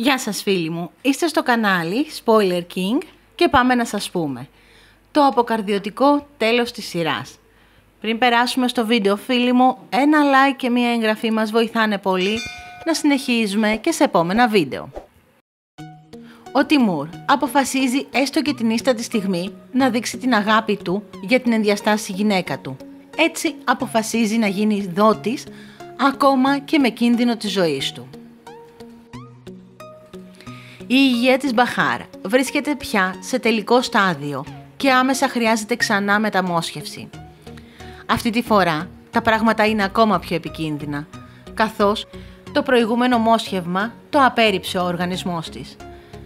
Γεια σας φίλοι μου, είστε στο κανάλι Spoiler King και πάμε να σας πούμε το αποκαρδιωτικό τέλος της σειράς. Πριν περάσουμε στο βίντεο φίλοι μου, ένα like και μια εγγραφή μας βοηθάνε πολύ να συνεχίζουμε και σε επόμενα βίντεο. Ο Τιμούρ αποφασίζει έστω και την ίστατη στιγμή να δείξει την αγάπη του για την ενδιαστάση γυναίκα του. Έτσι αποφασίζει να γίνει δότης ακόμα και με κίνδυνο της ζωής του. Η υγεία της Μπαχάρ βρίσκεται πια σε τελικό στάδιο και άμεσα χρειάζεται ξανά μεταμόσχευση. Αυτή τη φορά τα πράγματα είναι ακόμα πιο επικίνδυνα, καθώς το προηγούμενο μόσχευμα το απέρριψε ο οργανισμός της.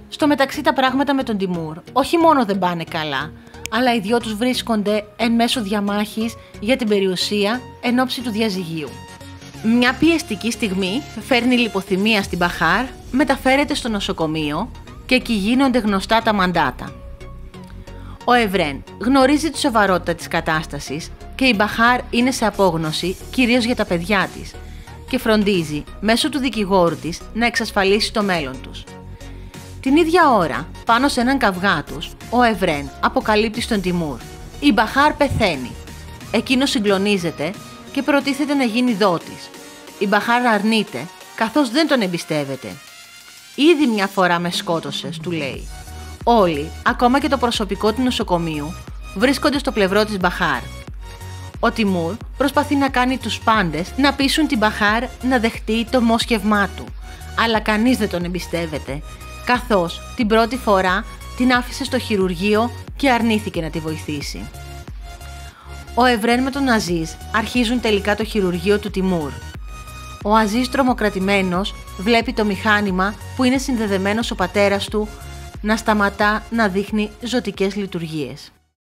Στο μεταξύ τα πράγματα με τον Τιμούρ όχι μόνο δεν πάνε καλά, αλλά οι δυο τους βρίσκονται εν μέσω διαμάχης για την περιουσία εν ώψη του διαζυγίου. Μια πιεστική στιγμή φέρνει λιποθυμία στην Μπαχάρ, μεταφέρεται στο νοσοκομείο και εκεί γίνονται γνωστά τα μαντάτα. Ο Ευρέν γνωρίζει τη σοβαρότητα της κατάστασης και η Μπαχάρ είναι σε απόγνωση κυρίως για τα παιδιά της και φροντίζει μέσω του δικηγόρου της να εξασφαλίσει το μέλλον τους. Την ίδια ώρα, πάνω σε έναν καυγά τους, ο Ευρέν αποκαλύπτει στον Τιμούρ. Η Μπαχάρ πεθαίνει. Εκείνος συγκλονίζεται και προτίθεται να γίνει δότης. Η Μπαχάρ αρνείται, καθώς δεν τον εμπιστεύεται. «Ήδη μια φορά με σκότωσες», του λέει. Όλοι, ακόμα και το προσωπικό του νοσοκομείου, βρίσκονται στο πλευρό της Μπαχάρ. Ο Τιμούρ προσπαθεί να κάνει τους πάντες να πείσουν την Μπαχάρ να δεχτεί το μόσχευμά του, αλλά κανείς δεν τον εμπιστεύεται, καθώς την πρώτη φορά την άφησε στο χειρουργείο και αρνήθηκε να τη βοηθήσει. Ο Ευρέν με τον Αζίζ αρχίζουν τελικά το χειρουργείο του Τιμούρ. Ο Αζίζ τρομοκρατημένος βλέπει το μηχάνημα που είναι συνδεδεμένος ο πατέρας του να σταματά να δείχνει ζωτικές λειτουργίες.